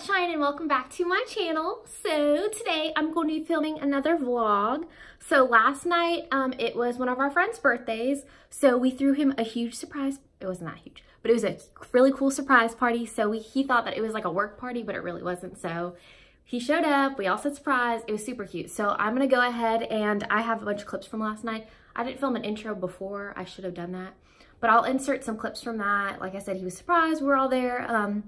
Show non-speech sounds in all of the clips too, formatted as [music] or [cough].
Cheyenne and welcome back to my channel. So today I'm going to be filming another vlog. So last night um, it was one of our friend's birthdays. So we threw him a huge surprise. It wasn't that huge, but it was a really cool surprise party. So we, he thought that it was like a work party, but it really wasn't. So he showed up, we all said surprise. It was super cute. So I'm gonna go ahead and I have a bunch of clips from last night. I didn't film an intro before. I should have done that. But I'll insert some clips from that. Like I said, he was surprised. We are all there. Um,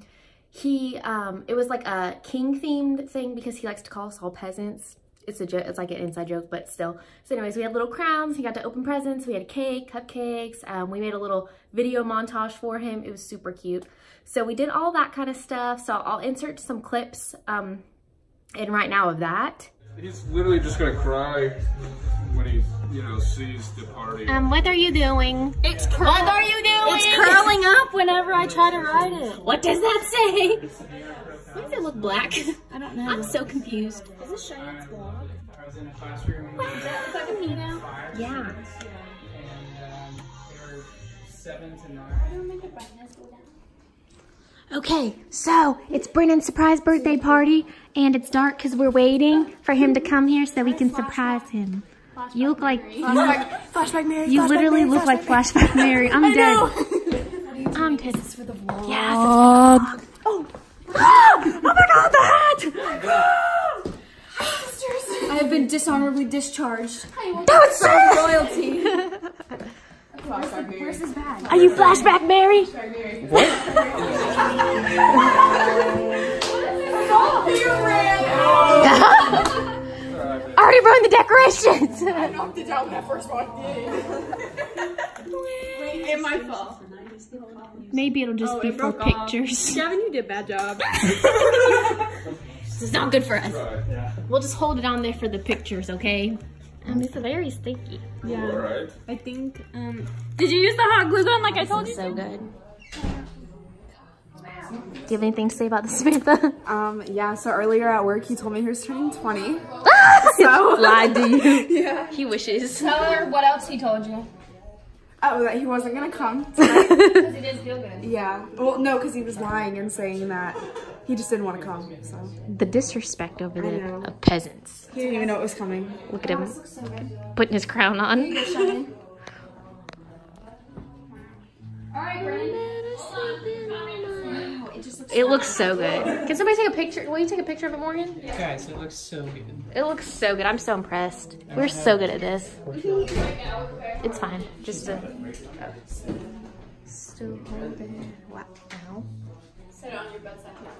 he, um, it was like a king themed thing because he likes to call us all peasants. It's a joke, it's like an inside joke, but still. So anyways, we had little crowns. He got to open presents. We had a cake, cupcakes. Um, we made a little video montage for him. It was super cute. So we did all that kind of stuff. So I'll insert some clips um, in right now of that. He's literally just gonna cry when he, you know, sees the party. Um, what are you doing? It's curling. What are you doing? It's curling up whenever I try to ride it. What does that say? Why does it look black? I don't know. I'm so confused. Is this Cheyenne's vlog? I was in a classroom. Does that look like a peanut? Yeah. And um, they were seven to nine. Okay, so it's Brennan's surprise birthday party, and it's dark because we're waiting for him to come here so we can surprise him. You look like you, Flashback Mary. you flashback literally Mary, look like Flashback Mary. I'm [laughs] dead. I'm dead. for the vlog. Yeah. Oh. oh my god, The hat. [gasps] I have been dishonorably discharged. That was so Royalty. Where's his bag? Are you Flashback Mary? What? I [laughs] already ruined the decorations. I knocked it down when I first walked in. It might fall. Maybe it'll just oh, be for pictures. Gavin, you did a bad job. [laughs] This is not good for us. We'll just hold it on there for the pictures, okay? Um, it's very sticky. Yeah. Alright. I think, um, did you use the hot glue gun like I told you? So good. Do you have anything to say about this, Samantha? [laughs] Um, yeah, so earlier at work, he told me he was turning 20. [laughs] so, Lied to you. [laughs] yeah. He wishes. Tell her what else he told you. Oh, that he wasn't gonna come [laughs] tonight. Because it didn't feel good. yeah. Well, no, because he was lying and saying that he just didn't want to come, so. The disrespect over I there of peasants. He didn't even know it was coming. Look at him putting his crown on. [laughs] Alright, Brennan. It looks so good. Can somebody take a picture? Will you take a picture of it, Morgan? Guys, it looks so good. It looks so good. I'm so impressed. We're so good at this. It's fine. Just to. Still hold it. Wow. Ow.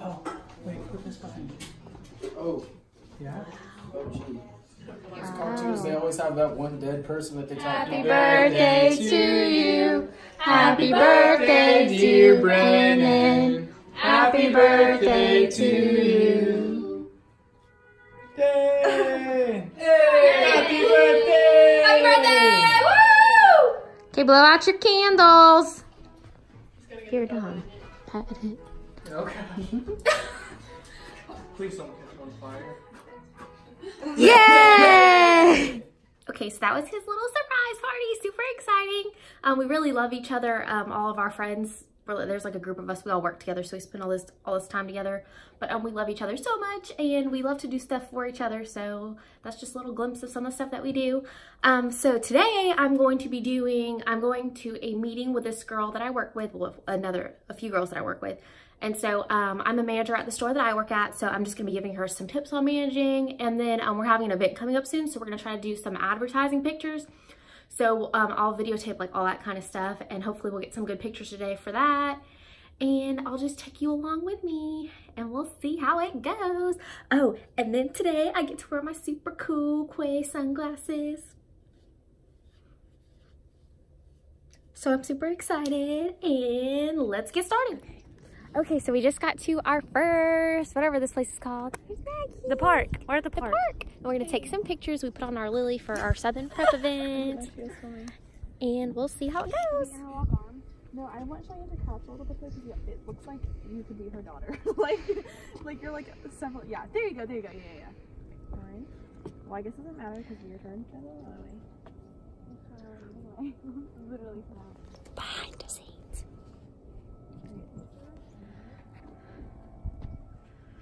Oh, wait, put this behind you. Oh, Yeah? Oh, these cartoons, they always have that one dead person that they talk Happy birthday to you. Happy birthday, dear Brennan. Happy birthday to you. Yay! Happy birthday! Happy birthday! Woo! Okay, blow out your candles. Here, Dom. Pat it. Okay. [laughs] Please don't catch on fire. Yay! Okay, so that was his little surprise party. Super exciting. Um, we really love each other. Um, all of our friends. There's like a group of us. We all work together, so we spend all this all this time together. But um, we love each other so much, and we love to do stuff for each other. So that's just a little glimpse of some of the stuff that we do. Um, so today I'm going to be doing. I'm going to a meeting with this girl that I work with. With another, a few girls that I work with. And so um, I'm a manager at the store that I work at, so I'm just gonna be giving her some tips on managing. And then um, we're having an event coming up soon, so we're gonna try to do some advertising pictures. So um, I'll videotape like all that kind of stuff, and hopefully we'll get some good pictures today for that. And I'll just take you along with me, and we'll see how it goes. Oh, and then today I get to wear my super cool Quay sunglasses. So I'm super excited, and let's get started. Okay, so we just got to our first, whatever this place is called. The park. We're at the park. And we're gonna take some pictures. We put on our Lilly for our Southern Prep [laughs] event. And we'll see how it goes. No, I want Cheyenne to catch a little bit because it looks like you could be her daughter. [laughs] like, like you're like several. Yeah, there you go, there you go. Yeah, yeah. yeah. All right. Well, I guess it doesn't matter because your turn. Literally. Behind the scenes.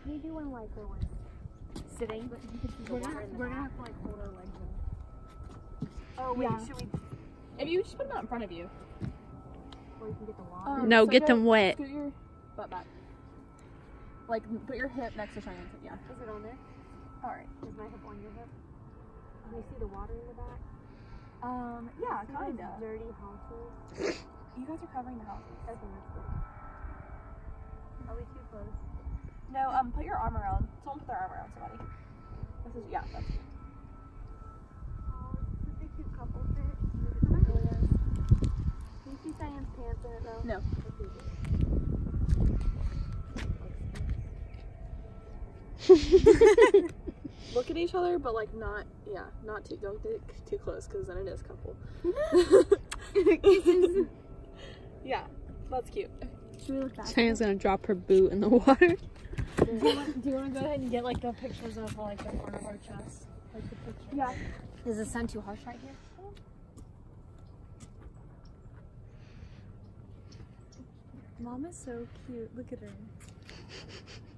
Can you do one like where we're sitting? But you can see the We're gonna, we're gonna have to like hold our legs up. Oh wait, Yeah. should we? If you just put that in front of you, Or you can get the water. Um, No, so get them wet. Scoot your butt back. Like put your hip next to Cheyenne's hip. Yeah. Is it on there? All right. Is my hip on your hip? Can you see the water in the back? Um. Yeah. See Kinda. dirty houses? You guys are covering the houses. Okay, that's good. Are we too close? No. Um. Put your arm around. Someone put their arm around somebody. This is yeah. That's. It's such a cute couple fit. Can you see Cheyenne's pants in it though? No. Good. [laughs] Look at each other, but like not. Yeah. Not too. Don't get too close, because then it is couple. [laughs] [laughs] yeah. That's cute. Should we look back? Cheyenne's gonna drop her boot in the water. Do you, want, do you want to go ahead and get like the pictures of like the front of our chest? Like the picture. Yeah. Is the sun too harsh right here? Mom is so cute. Look at her.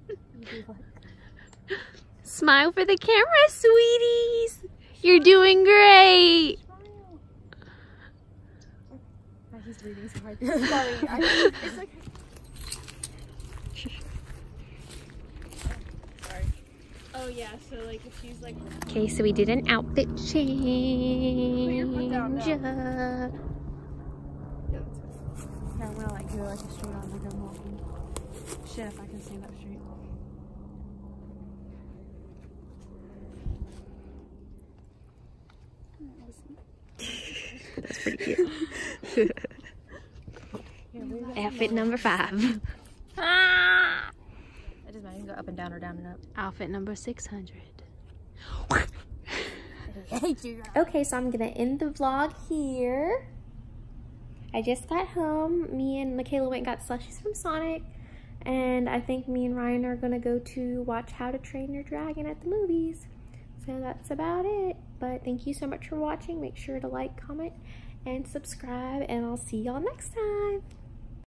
[laughs] Smile for the camera, sweeties. You're doing great. Oh, he's breathing so hard. Sorry. I, [laughs] it's like. Oh yeah, so like if she's like Okay, so we did an outfit change. your foot down now. Uh, Yeah, that's good. Yeah, I'm gonna like go like a straight on like I'm walking. Shit, if I can stand up straight. That's pretty cute. [laughs] Outfit number five. [laughs] I just might even go up and down or down and up. Outfit number 600. Okay, so I'm gonna end the vlog here. I just got home. Me and Michaela went and got slushies from Sonic. And I think me and Ryan are gonna go to watch How to Train Your Dragon at the movies. So that's about it. But thank you so much for watching. Make sure to like, comment, and subscribe. And I'll see y'all next time.